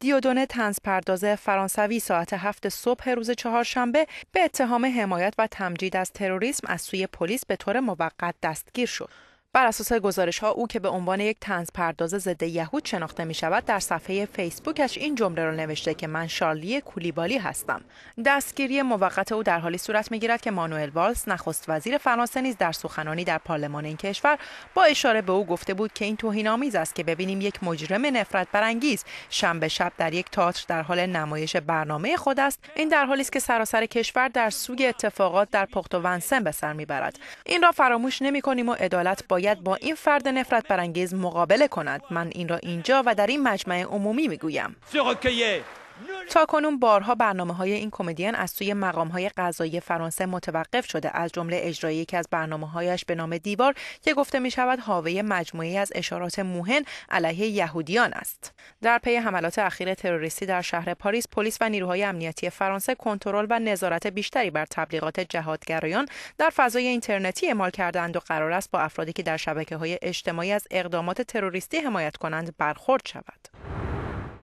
دیودونه تنز پرداز فرانسوی ساعت هفت صبح روز چهارشنبه به اتهام حمایت و تمجید از تروریسم از سوی پلیس به طور موقت دستگیر شد. بر اساس گزارش ها او که به عنوان یک تنز پرداز ضد یهود شناخته می شود در صفحه فیسبوکش این جمله را نوشته که من شارلی کولیبالی هستم. دستگیری موقت او در حالی صورت می گیرد که مانوئل والس نخست وزیر فرانسه نیز در سخنانی در پارلمان این کشور با اشاره به او گفته بود که این توهین آمیز است که ببینیم یک مجرم نفرت برانگیز شنبه شب در یک تئاتر در حال نمایش برنامه خود است. این در حالی است که سراسر کشور در سوگ اتفاقات در پخت و ونسن به سر می‌برد. این را فراموش نمی کنیم و عدالت با باید با این فرد نفرت برانگیز مقابله کند. من این را اینجا و در این مجمع عمومی می‌گویم. تا کنون بارها برنامه های این کمدین از سوی مقام های قضایی فرانسه متوقف شده از جمله اجرای یکی از برنامه هایش به نام دیوار که گفته می شود حاوی مجموعی از اشارات موهن علیه یهودیان است. در پی حملات اخیر تروریستی در شهر پاریس پلیس و نیروهای امنیتی فرانسه کنترل و نظارت بیشتری بر تبلیغات جهادگرایان در فضای اینترنتی اعمال کردند و قرار است با افرادی که در شبکه های اجتماعی از اقدامات تروریستی حمایت کنند برخورد شود.